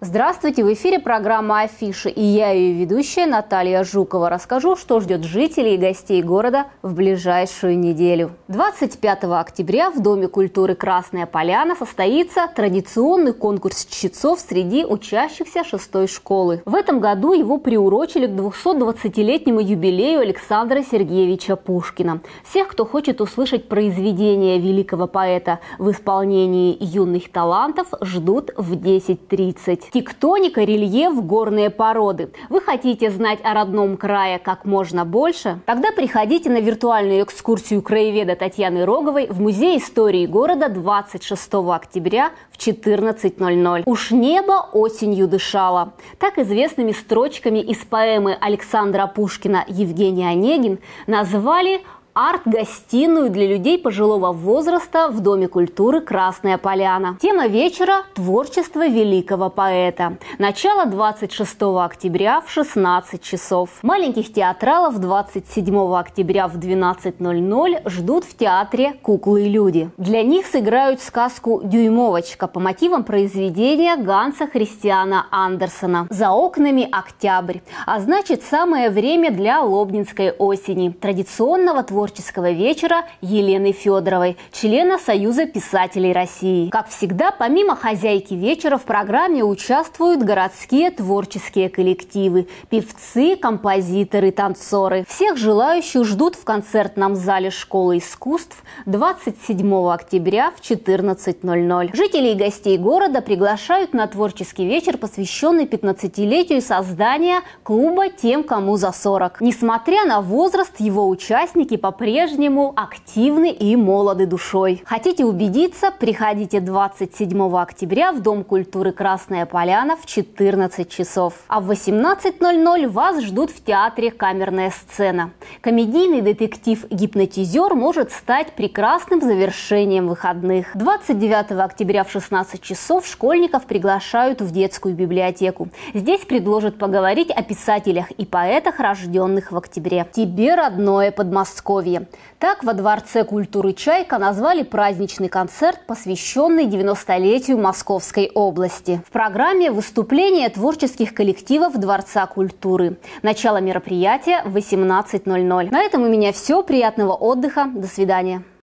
Здравствуйте, в эфире программа «Афиша» и я ее ведущая Наталья Жукова. Расскажу, что ждет жителей и гостей города в ближайшую неделю. 25 октября в Доме культуры «Красная Поляна» состоится традиционный конкурс чтецов среди учащихся шестой школы. В этом году его приурочили к 220-летнему юбилею Александра Сергеевича Пушкина. Всех, кто хочет услышать произведения великого поэта в исполнении юных талантов, ждут в 10.30 тектоника, рельеф, горные породы. Вы хотите знать о родном крае как можно больше? Тогда приходите на виртуальную экскурсию краеведа Татьяны Роговой в Музей истории города 26 октября в 14.00. «Уж небо осенью дышало». Так известными строчками из поэмы Александра Пушкина «Евгений Онегин» назвали арт-гостиную для людей пожилого возраста в Доме культуры «Красная поляна». Тема вечера – творчество великого поэта. Начало 26 октября в 16 часов. Маленьких театралов 27 октября в 12.00 ждут в театре «Куклы и люди». Для них сыграют сказку «Дюймовочка» по мотивам произведения Ганса Христиана Андерсона. За окнами октябрь, а значит самое время для лобнинской осени, традиционного творчества творческого вечера Елены Федоровой, члена Союза писателей России. Как всегда, помимо хозяйки вечера в программе участвуют городские творческие коллективы, певцы, композиторы, танцоры. Всех желающих ждут в концертном зале Школы искусств 27 октября в 14.00. Жителей и гостей города приглашают на творческий вечер, посвященный 15-летию создания клуба «Тем, кому за 40». Несмотря на возраст, его участники по по-прежнему активны и молоды душой. Хотите убедиться? Приходите 27 октября в Дом культуры «Красная Поляна» в 14 часов. А в 18.00 вас ждут в театре «Камерная сцена». Комедийный детектив «Гипнотизер» может стать прекрасным завершением выходных. 29 октября в 16 часов школьников приглашают в детскую библиотеку. Здесь предложат поговорить о писателях и поэтах, рожденных в октябре. Тебе родное Подмосковье здоровье. Так во Дворце культуры «Чайка» назвали праздничный концерт, посвященный 90-летию Московской области. В программе выступления творческих коллективов Дворца культуры. Начало мероприятия в 18.00. На этом у меня все. Приятного отдыха. До свидания.